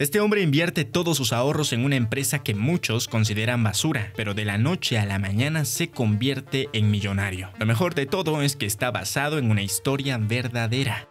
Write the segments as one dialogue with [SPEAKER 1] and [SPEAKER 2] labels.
[SPEAKER 1] Este hombre invierte todos sus ahorros en una empresa que muchos consideran basura, pero de la noche a la mañana se convierte en millonario. Lo mejor de todo es que está basado en una historia verdadera.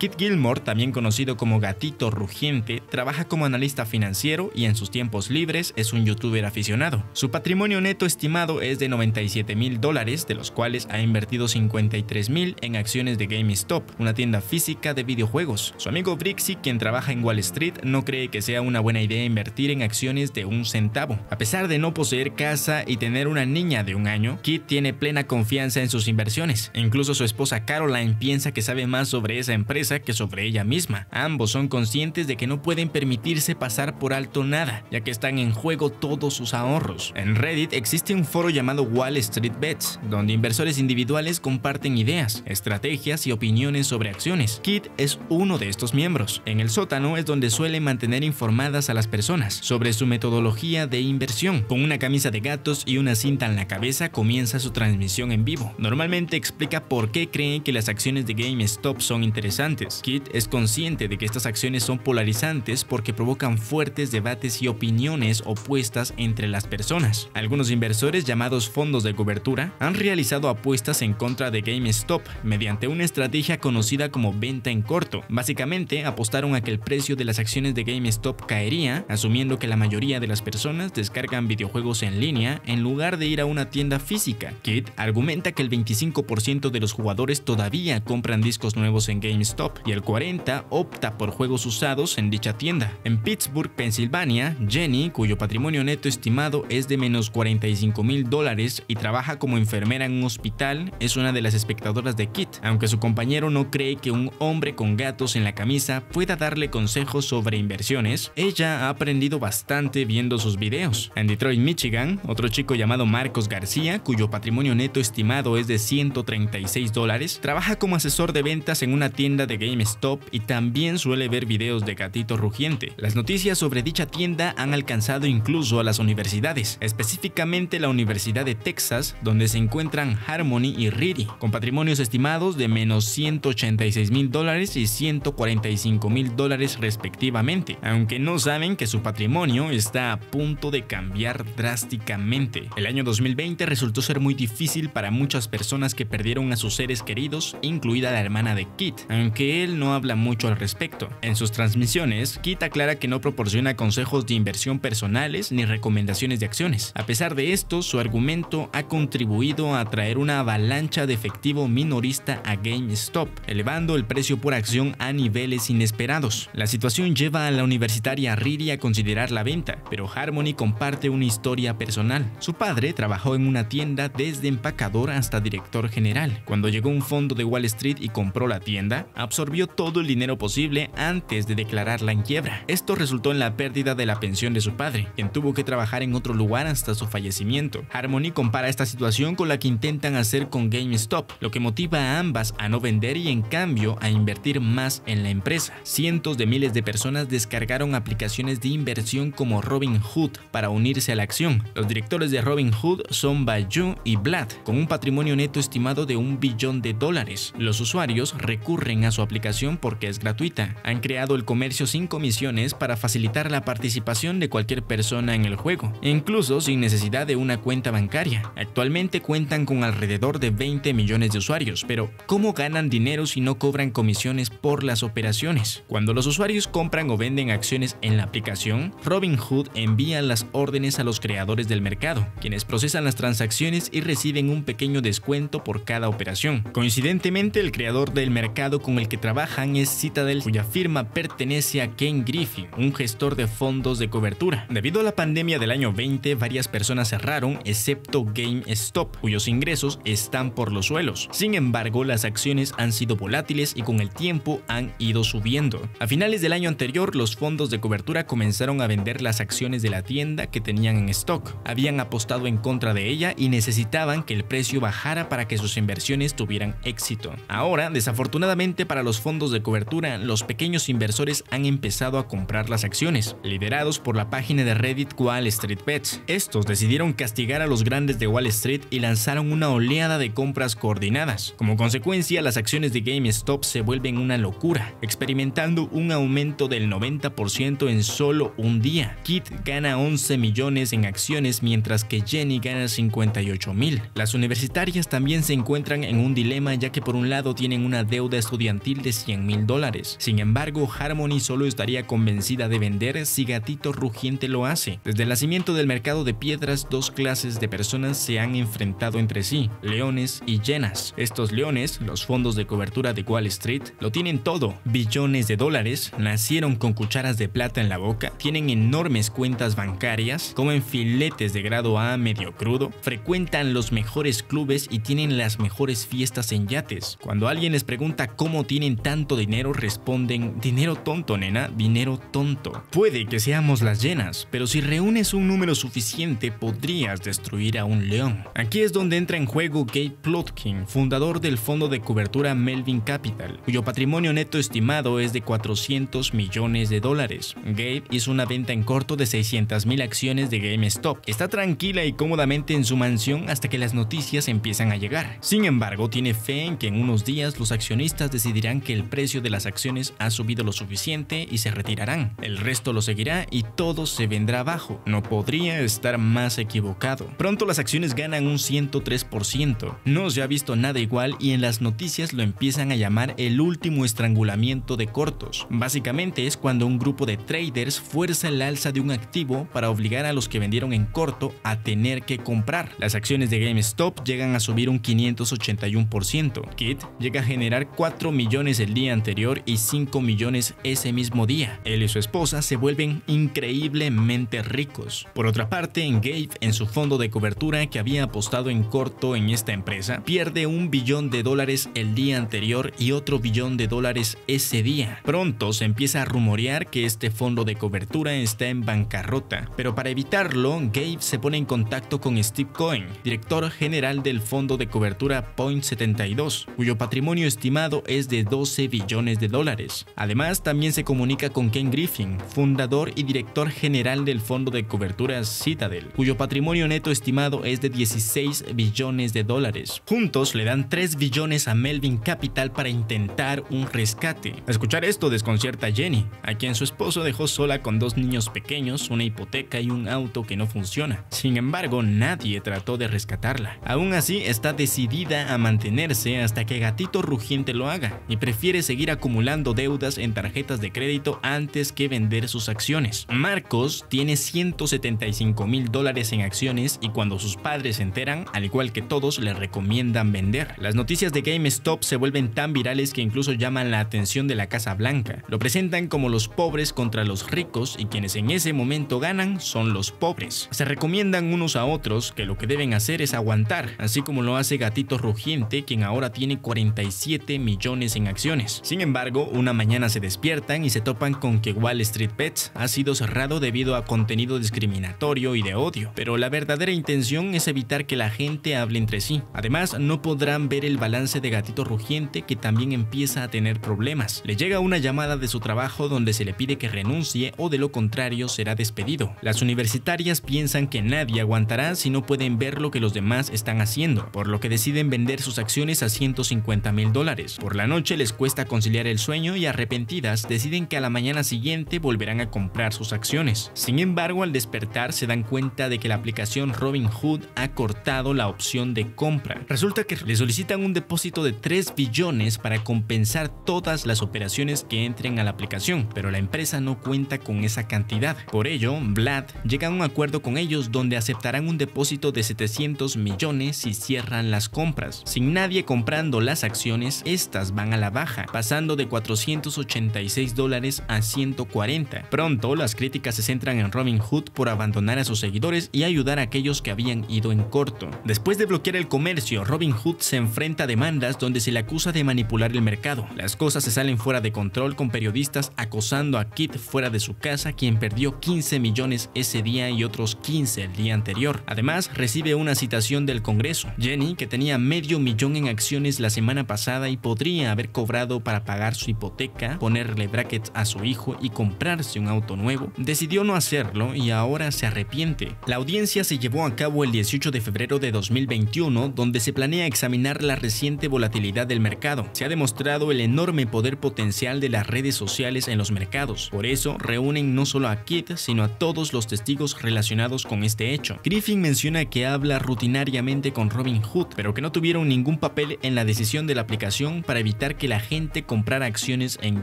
[SPEAKER 1] Kit Gilmore, también conocido como Gatito Rugiente, trabaja como analista financiero y en sus tiempos libres es un youtuber aficionado. Su patrimonio neto estimado es de 97 mil dólares, de los cuales ha invertido 53 mil en acciones de GameStop, una tienda física de videojuegos. Su amigo Brixie, quien trabaja en Wall Street, no cree que sea una buena idea invertir en acciones de un centavo. A pesar de no poseer casa y tener una niña de un año, Kit tiene plena confianza en sus inversiones. incluso su esposa Caroline piensa que sabe más sobre esa empresa que sobre ella misma. Ambos son conscientes de que no pueden permitirse pasar por alto nada, ya que están en juego todos sus ahorros. En Reddit existe un foro llamado Wall Street Bets, donde inversores individuales comparten ideas, estrategias y opiniones sobre acciones. Kit es uno de estos miembros. En el sótano es donde suele mantener informadas a las personas sobre su metodología de inversión. Con una camisa de gatos y una cinta en la cabeza comienza su transmisión en vivo. Normalmente explica por qué cree que las acciones de GameStop son interesantes Kit es consciente de que estas acciones son polarizantes porque provocan fuertes debates y opiniones opuestas entre las personas. Algunos inversores llamados fondos de cobertura han realizado apuestas en contra de GameStop mediante una estrategia conocida como venta en corto. Básicamente apostaron a que el precio de las acciones de GameStop caería, asumiendo que la mayoría de las personas descargan videojuegos en línea en lugar de ir a una tienda física. Kit argumenta que el 25% de los jugadores todavía compran discos nuevos en GameStop y el 40 opta por juegos usados en dicha tienda. En Pittsburgh, Pensilvania, Jenny, cuyo patrimonio neto estimado es de menos 45 mil dólares y trabaja como enfermera en un hospital, es una de las espectadoras de Kit, aunque su compañero no cree que un hombre con gatos en la camisa pueda darle consejos sobre inversiones, ella ha aprendido bastante viendo sus videos. En Detroit, Michigan, otro chico llamado Marcos García, cuyo patrimonio neto estimado es de 136 dólares, trabaja como asesor de ventas en una tienda de GameStop y también suele ver videos de Gatito Rugiente. Las noticias sobre dicha tienda han alcanzado incluso a las universidades, específicamente la Universidad de Texas, donde se encuentran Harmony y Riri, con patrimonios estimados de menos 186 mil dólares y 145 mil dólares respectivamente, aunque no saben que su patrimonio está a punto de cambiar drásticamente. El año 2020 resultó ser muy difícil para muchas personas que perdieron a sus seres queridos, incluida la hermana de Kit, aunque él no habla mucho al respecto. En sus transmisiones, Kit aclara que no proporciona consejos de inversión personales ni recomendaciones de acciones. A pesar de esto, su argumento ha contribuido a traer una avalancha de efectivo minorista a GameStop, elevando el precio por acción a niveles inesperados. La situación lleva a la universitaria Riri a considerar la venta, pero Harmony comparte una historia personal. Su padre trabajó en una tienda desde empacador hasta director general. Cuando llegó un fondo de Wall Street y compró la tienda, absorbió todo el dinero posible antes de declararla en quiebra. Esto resultó en la pérdida de la pensión de su padre, quien tuvo que trabajar en otro lugar hasta su fallecimiento. Harmony compara esta situación con la que intentan hacer con GameStop, lo que motiva a ambas a no vender y en cambio a invertir más en la empresa. Cientos de miles de personas descargaron aplicaciones de inversión como Robinhood para unirse a la acción. Los directores de Robinhood son Bayou y Vlad, con un patrimonio neto estimado de un billón de dólares. Los usuarios recurren a su aplicación porque es gratuita. Han creado el comercio sin comisiones para facilitar la participación de cualquier persona en el juego, incluso sin necesidad de una cuenta bancaria. Actualmente cuentan con alrededor de 20 millones de usuarios, pero ¿cómo ganan dinero si no cobran comisiones por las operaciones? Cuando los usuarios compran o venden acciones en la aplicación, Robinhood envía las órdenes a los creadores del mercado, quienes procesan las transacciones y reciben un pequeño descuento por cada operación. Coincidentemente, el creador del mercado con el que trabajan es Citadel, cuya firma pertenece a Ken Griffin, un gestor de fondos de cobertura. Debido a la pandemia del año 20, varias personas cerraron, excepto GameStop, cuyos ingresos están por los suelos. Sin embargo, las acciones han sido volátiles y con el tiempo han ido subiendo. A finales del año anterior, los fondos de cobertura comenzaron a vender las acciones de la tienda que tenían en stock. Habían apostado en contra de ella y necesitaban que el precio bajara para que sus inversiones tuvieran éxito. Ahora, desafortunadamente para los fondos de cobertura, los pequeños inversores han empezado a comprar las acciones, liderados por la página de Reddit Wall Street Bets. Estos decidieron castigar a los grandes de Wall Street y lanzaron una oleada de compras coordinadas. Como consecuencia, las acciones de GameStop se vuelven una locura, experimentando un aumento del 90% en solo un día. Kit gana 11 millones en acciones mientras que Jenny gana 58 mil. Las universitarias también se encuentran en un dilema ya que por un lado tienen una deuda estudiantil de 100 mil dólares. Sin embargo, Harmony solo estaría convencida de vender si Gatito Rugiente lo hace. Desde el nacimiento del mercado de piedras, dos clases de personas se han enfrentado entre sí, leones y llenas. Estos leones, los fondos de cobertura de Wall Street, lo tienen todo, billones de dólares, nacieron con cucharas de plata en la boca, tienen enormes cuentas bancarias, comen filetes de grado A medio crudo, frecuentan los mejores clubes y tienen las mejores fiestas en yates. Cuando alguien les pregunta cómo tienen tanto dinero, responden, dinero tonto, nena, dinero tonto. Puede que seamos las llenas, pero si reúnes un número suficiente podrías destruir a un león. Aquí es donde entra en juego Gabe Plotkin, fundador del fondo de cobertura Melvin Capital, cuyo patrimonio neto estimado es de 400 millones de dólares. Gabe hizo una venta en corto de 600 mil acciones de GameStop. Está tranquila y cómodamente en su mansión hasta que las noticias empiezan a llegar. Sin embargo, tiene fe en que en unos días los accionistas decidirán que el precio de las acciones ha subido lo suficiente y se retirarán. El resto lo seguirá y todo se vendrá abajo. No podría estar más equivocado. Pronto las acciones ganan un 103%. No se ha visto nada igual y en las noticias lo empiezan a llamar el último estrangulamiento de cortos. Básicamente es cuando un grupo de traders fuerza el alza de un activo para obligar a los que vendieron en corto a tener que comprar. Las acciones de GameStop llegan a subir un 581%. Kit llega a generar 4 millones el día anterior y 5 millones ese mismo día. Él y su esposa se vuelven increíblemente ricos. Por otra parte, Gabe, en su fondo de cobertura que había apostado en corto en esta empresa, pierde un billón de dólares el día anterior y otro billón de dólares ese día. Pronto se empieza a rumorear que este fondo de cobertura está en bancarrota, pero para evitarlo, Gabe se pone en contacto con Steve Cohen, director general del fondo de cobertura Point 72, cuyo patrimonio estimado es de 12 billones de dólares. Además, también se comunica con Ken Griffin, fundador y director general del fondo de cobertura Citadel, cuyo patrimonio neto estimado es de 16 billones de dólares. Juntos le dan 3 billones a Melvin Capital para intentar un rescate. Escuchar esto desconcierta a Jenny, a quien su esposo dejó sola con dos niños pequeños, una hipoteca y un auto que no funciona. Sin embargo, nadie trató de rescatarla. Aún así, está decidida a mantenerse hasta que Gatito Rugiente lo haga y prefiere seguir acumulando deudas en tarjetas de crédito antes que vender sus acciones. Marcos tiene 175 mil dólares en acciones y cuando sus padres se enteran, al igual que todos, le recomiendan vender. Las noticias de GameStop se vuelven tan virales que incluso llaman la atención de la Casa Blanca. Lo presentan como los pobres contra los ricos y quienes en ese momento ganan son los pobres. Se recomiendan unos a otros que lo que deben hacer es aguantar, así como lo hace Gatito Rugiente, quien ahora tiene 47 millones en acciones. Sin embargo, una mañana se despiertan y se topan con que Wall Street Bets ha sido cerrado debido a contenido discriminatorio y de odio, pero la verdadera intención es evitar que la gente hable entre sí. Además, no podrán ver el balance de Gatito Rugiente que también empieza a tener problemas. Le llega una llamada de su trabajo donde se le pide que renuncie o de lo contrario será despedido. Las universitarias piensan que nadie aguantará si no pueden ver lo que los demás están haciendo, por lo que deciden vender sus acciones a 150 mil dólares. Por la noche les cuesta conciliar el sueño y arrepentidas deciden que a la mañana siguiente volverán a comprar sus acciones. Sin embargo, al despertar se dan cuenta de que la aplicación Robinhood ha cortado la opción de compra. Resulta que le solicitan un depósito de 3 billones para compensar todas las operaciones que entren a la aplicación, pero la empresa no cuenta con esa cantidad. Por ello, Vlad llega a un acuerdo con ellos donde aceptarán un depósito de 700 millones si cierran las compras. Sin nadie comprando las acciones, estas van a la baja, pasando de 486 dólares a 140. Pronto, las críticas se centran en Robinhood por abandonar a sus seguidores y ayudar a aquellos que habían ido en corto. Después de bloquear el comercio, Robinhood se enfrenta a demandas donde se le acusa de manipular el mercado. Las cosas se salen fuera de control con periodistas acosando a Kit fuera de su casa, quien perdió 15 millones ese día y otros 15 el día anterior. Además, recibe una citación del Congreso. Jenny, que tenía medio millón en acciones la semana pasada y podría haber cobrado para pagar su hipoteca, ponerle brackets a su hijo y comprarse un auto nuevo, decidió no hacerlo y ahora se arrepiente. La audiencia se llevó a cabo el 18 de febrero de 2021, donde se planea examinar la reciente volatilidad del mercado. Se ha demostrado el enorme poder potencial de las redes sociales en los mercados. Por eso, reúnen no solo a Kit, sino a todos los testigos relacionados con este hecho. Griffin menciona que habla rutinariamente con Robin Hood, pero que no tuvieron ningún papel en la decisión de la aplicación para evitar que la gente comprara acciones en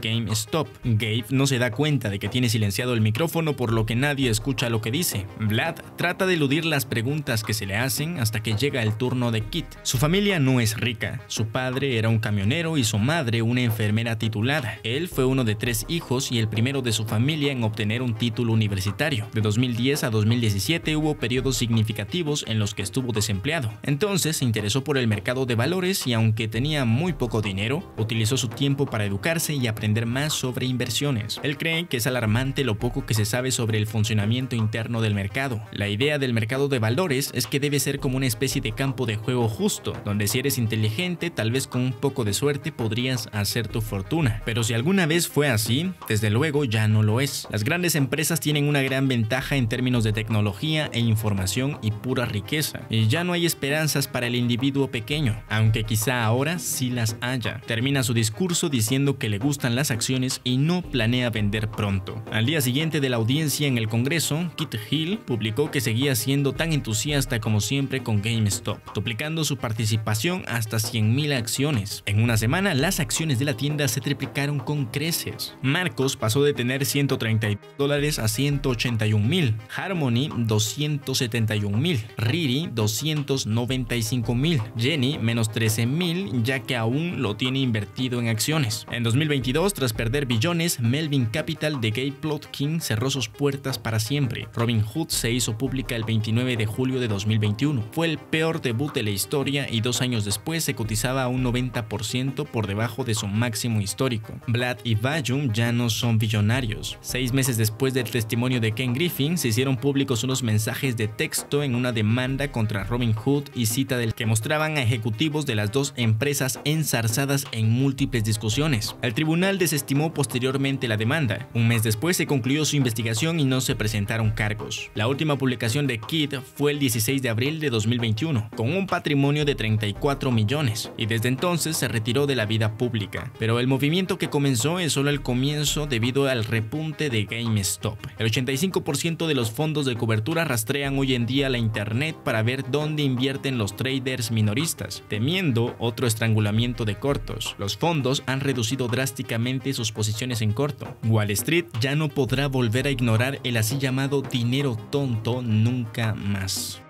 [SPEAKER 1] GameStop. Gabe no se da cuenta de que tiene silenciado el micrófono por lo que nadie escucha lo que dice. Vlad trata de eludir las preguntas que se le hacen hasta que llega el turno de Kit. Su familia no es rica, su padre era un camionero y su madre una enfermera titulada. Él fue uno de tres hijos y el primero de su familia en obtener un título universitario. De 2010 a 2017 hubo periodos significativos en los que estuvo desempleado. Entonces se interesó por el mercado de valores y aunque tenía muy poco dinero, utilizó su tiempo para educarse y aprender más sobre inversiones. Él cree que es alarmante lo poco que se sabe sobre el funcionamiento interno del mercado. La idea del mercado de valores es que debe ser como una especie de campo de juego justo, donde si eres inteligente, tal vez con un poco de suerte podrías hacer tu fortuna. Pero si alguna vez fue así, desde luego ya no lo es. Las grandes empresas tienen una gran ventaja en términos de tecnología e información y pura riqueza, y ya no hay esperanzas para el individuo pequeño, aunque quizá ahora sí las haya. Su discurso diciendo que le gustan las acciones y no planea vender pronto. Al día siguiente de la audiencia en el Congreso, Kit Hill publicó que seguía siendo tan entusiasta como siempre con GameStop, duplicando su participación hasta 100.000 acciones. En una semana, las acciones de la tienda se triplicaron con creces. Marcos pasó de tener 130 dólares a 181 mil, Harmony 271 mil, Riri 295 mil, Jenny menos 13 mil ya que aún lo tiene invertido en acciones. En 2022, tras perder billones, Melvin Capital de Gay Plotkin cerró sus puertas para siempre. Robin Hood se hizo pública el 29 de julio de 2021. Fue el peor debut de la historia y dos años después se cotizaba a un 90% por debajo de su máximo histórico. Vlad y Vajum ya no son billonarios. Seis meses después del testimonio de Ken Griffin, se hicieron públicos unos mensajes de texto en una demanda contra Robin Hood y Citadel que mostraban a ejecutivos de las dos empresas enzarzadas en múltiples discusiones. El tribunal desestimó posteriormente la demanda. Un mes después se concluyó su investigación y no se presentaron cargos. La última publicación de Kid fue el 16 de abril de 2021, con un patrimonio de 34 millones, y desde entonces se retiró de la vida pública. Pero el movimiento que comenzó es solo el comienzo debido al repunte de GameStop. El 85% de los fondos de cobertura rastrean hoy en día la internet para ver dónde invierten los traders minoristas, temiendo otro estrangulamiento de cortos. Los fondos han reducido drásticamente sus posiciones en corto. Wall Street ya no podrá volver a ignorar el así llamado dinero tonto nunca más.